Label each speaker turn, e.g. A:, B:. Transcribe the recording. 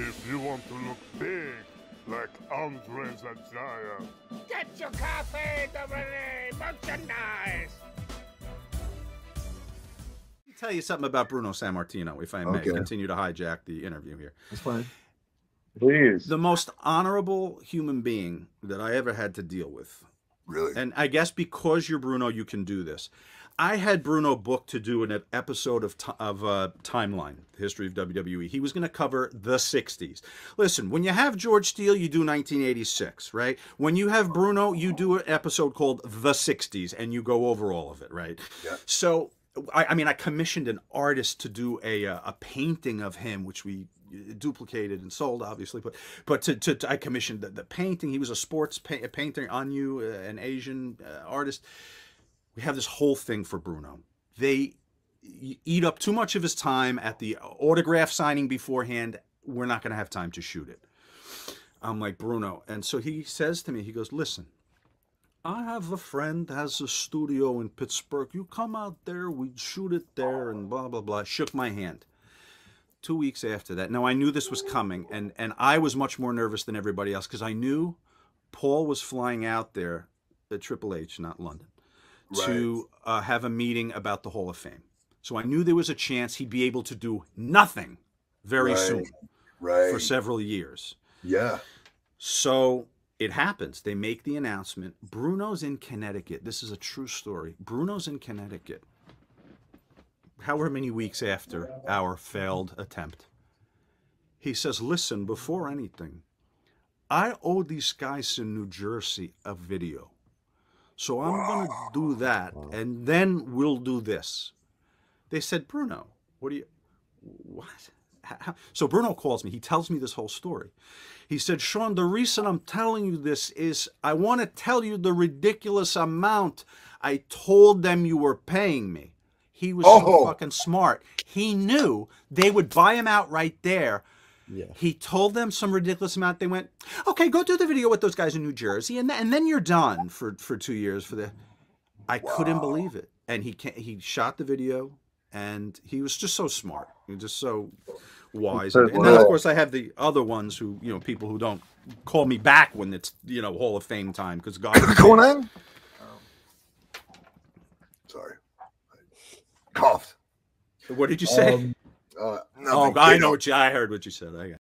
A: If you want to look big, like Andre the Giant.
B: Get your coffee, Dominique! Merchandise!
C: tell you something about Bruno Sammartino, if I may
D: Okay.
C: continue to hijack the interview here.
D: That's fine.
A: Please.
C: The most honorable human being that I ever had to deal with.
D: Really?
C: And I guess because you're Bruno, you can do this. I had Bruno booked to do an episode of of uh, Timeline, the history of WWE. He was going to cover the '60s. Listen, when you have George Steele, you do 1986, right? When you have Bruno, you do an episode called the '60s, and you go over all of it, right?
D: Yeah.
C: So, I, I mean, I commissioned an artist to do a uh, a painting of him, which we uh, duplicated and sold, obviously. But but to, to, to- I commissioned the, the painting. He was a sports pa- painter, you, uh, an Asian uh, artist. We have this whole thing for Bruno. They eat up too much of his time at the autograph signing beforehand. We're not going to have time to shoot it. I'm like Bruno, and so he says to me, he goes, "Listen, I have a friend has a studio in Pittsburgh. You come out there, we'd shoot it there, and blah blah blah." Shook my hand. Two weeks after that, now I knew this was coming, and and I was much more nervous than everybody else because I knew Paul was flying out there at Triple H, not London, to uh, have a meeting about the Hall of Fame. So I knew there was a chance he'd be able to do nothing very
D: Right.
C: soon
D: Right.
C: for several years.
D: yeah.
C: So it happens. They make the announcement. Bruno's in Connecticut. This is a true story. Bruno's in Connecticut. However many weeks after our failed attempt, he says, Listen, before anything, I owe these guys in New Jersey a video. So I'm going to do that, and then we'll do this. They said, Bruno, what do you, what? How? So Bruno calls me. He tells me this whole story. He said, Sean, the reason I'm telling you this is I want to tell you the ridiculous amount I told them you were paying me. He was so
D: Oh.
C: fucking smart. He knew they would buy him out right there.
E: Yeah.
C: He told them some ridiculous amount. They went, okay, go do the video with those guys in New Jersey, and, th- and then you're done for, for two years for the. I couldn't believe it, and he ca he shot the video, and he was just so smart, he was just so wise. And, and then of course I have the other ones who you know people who don't call me back when it's you know Hall of Fame time because God.
D: What's going on? Sorry. I coughed.
C: What did you say?
E: Um,
D: Uh,
C: oh. I know what you. I heard what you said. I got.